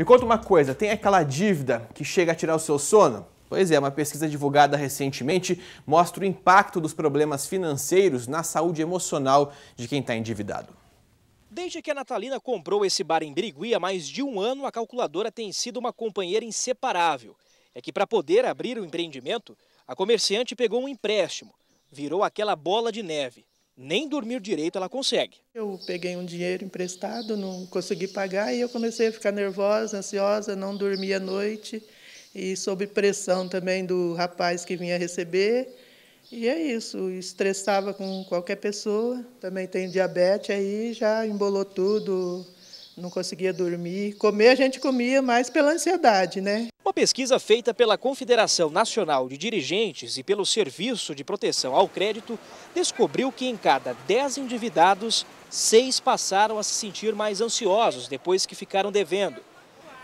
Me conta uma coisa, tem aquela dívida que chega a tirar o seu sono? Pois é, uma pesquisa divulgada recentemente mostra o impacto dos problemas financeiros na saúde emocional de quem está endividado. Desde que a Natalina comprou esse bar em Birigui há mais de um ano, a calculadora tem sido uma companheira inseparável. É que para poder abrir o empreendimento, a comerciante pegou um empréstimo, virou aquela bola de neve nem dormir direito ela consegue. Eu peguei um dinheiro emprestado, não consegui pagar e eu comecei a ficar nervosa, ansiosa, não dormia à noite e sob pressão também do rapaz que vinha receber. E é isso, estressava com qualquer pessoa, também tem diabetes aí, já embolou tudo, não conseguia dormir. Comer a gente comia mais pela ansiedade, né? Uma pesquisa feita pela Confederação Nacional de Dirigentes e pelo Serviço de Proteção ao Crédito descobriu que em cada 10 endividados, seis passaram a se sentir mais ansiosos depois que ficaram devendo.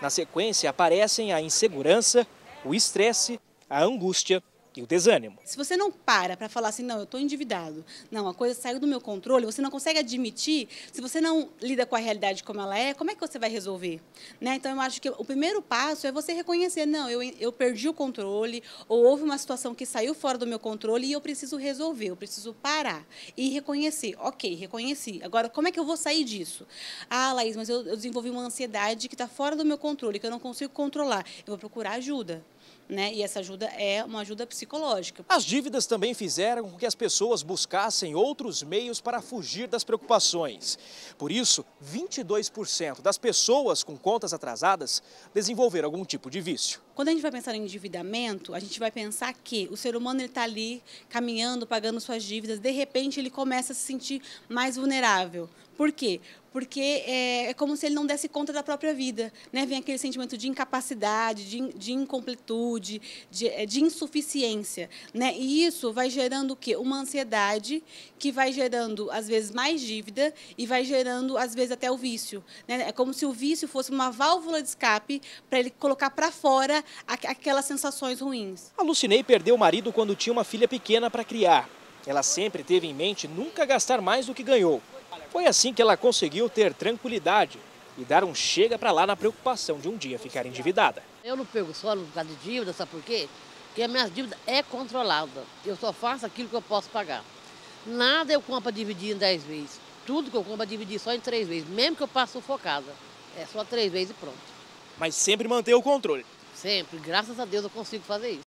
Na sequência aparecem a insegurança, o estresse, a angústia e o desânimo. Se você não para para falar assim, não, eu estou endividado, não, a coisa saiu do meu controle, você não consegue admitir, se você não lida com a realidade como ela é, como é que você vai resolver? Né? Então, eu acho que o primeiro passo é você reconhecer, não, eu, eu perdi o controle, ou houve uma situação que saiu fora do meu controle e eu preciso resolver, eu preciso parar e reconhecer. Ok, reconheci. Agora, como é que eu vou sair disso? Ah, Laís, mas eu, eu desenvolvi uma ansiedade que está fora do meu controle, que eu não consigo controlar. Eu vou procurar ajuda né? E essa ajuda é uma ajuda psicológica. As dívidas também fizeram com que as pessoas buscassem outros meios para fugir das preocupações. Por isso, 22% das pessoas com contas atrasadas desenvolveram algum tipo de vício. Quando a gente vai pensar em endividamento, a gente vai pensar que o ser humano está ali caminhando, pagando suas dívidas, de repente ele começa a se sentir mais vulnerável. Por quê? Porque é, é, como se ele não desse conta da própria vida. Né? Vem aquele sentimento de incapacidade, de, de incompletude, de, é, de, insuficiência. Né? E isso vai gerando o quê? Uma ansiedade que vai gerando, às vezes, mais dívida e vai gerando, às vezes, até o vício. Né? É como se o vício fosse uma válvula de escape para ele colocar para fora aquelas sensações ruins. A Lucinei perdeu o marido quando tinha uma filha pequena para criar. Ela sempre teve em mente nunca gastar mais do que ganhou. Foi assim que ela conseguiu ter tranquilidade e dar um chega para lá na preocupação de um dia ficar endividada. Eu não pego só no caso de dívida, sabe por quê? Porque a minha dívida é controlada. Eu só faço aquilo que eu posso pagar. Nada eu compro a dividir em 10 vezes. Tudo que eu compro a dividir só em 3 vezes, mesmo que eu passe sufocada. É só 3 vezes e pronto. Mas sempre manter o controle. Sempre, graças a Deus eu consigo fazer isso.